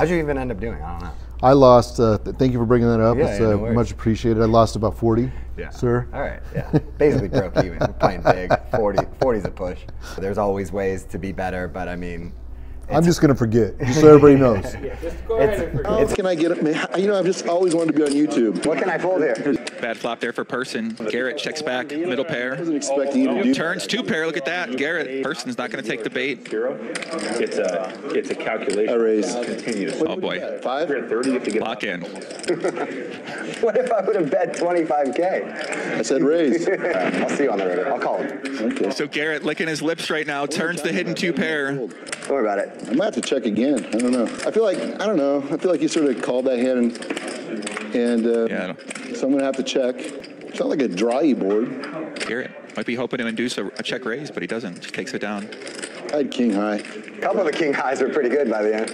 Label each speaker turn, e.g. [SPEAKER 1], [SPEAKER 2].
[SPEAKER 1] How'd you even end up doing? I don't know.
[SPEAKER 2] I lost. Uh, th- thank you for bringing that up.
[SPEAKER 1] Yeah,
[SPEAKER 2] it's
[SPEAKER 1] yeah,
[SPEAKER 2] uh,
[SPEAKER 1] no worries.
[SPEAKER 2] much appreciated. I lost about 40,
[SPEAKER 1] Yeah.
[SPEAKER 2] sir.
[SPEAKER 1] All right. Yeah. Basically broke even. We're playing big. 40 40's a push. There's always ways to be better, but I mean,
[SPEAKER 2] I'm just going to forget, just so everybody knows.
[SPEAKER 3] Just go ahead and forget.
[SPEAKER 2] How can I get it? Man, you know, I've just always wanted to be on YouTube.
[SPEAKER 1] what can I fold here?
[SPEAKER 4] Bad flop there for Persson. Garrett checks back, middle pair.
[SPEAKER 2] wasn't expecting you to do
[SPEAKER 4] Turns two pair. Look at that. Garrett. Persson's not going to take the bait.
[SPEAKER 5] It's a, it's a calculation.
[SPEAKER 2] I raise.
[SPEAKER 5] Continuous.
[SPEAKER 4] Oh boy.
[SPEAKER 2] Five?
[SPEAKER 5] You're at 30, you have to get.
[SPEAKER 4] Lock in.
[SPEAKER 1] What if I would have bet 25K?
[SPEAKER 2] I said raise.
[SPEAKER 1] I'll see you on the river. I'll call him.
[SPEAKER 2] okay.
[SPEAKER 4] So Garrett licking his lips right now. Turns the hidden two pair.
[SPEAKER 1] Don't worry about it.
[SPEAKER 2] I might have to check again. I don't know. I feel like I don't know. I feel like you sort of called that hand, and, and uh,
[SPEAKER 4] Yeah, I don't-
[SPEAKER 2] so I'm gonna have to check. It's not like a drawy board.
[SPEAKER 4] Garrett might be hoping to induce a, a check raise, but he doesn't. Just takes it down.
[SPEAKER 2] I had king high.
[SPEAKER 1] A couple of the king highs were pretty good by the end.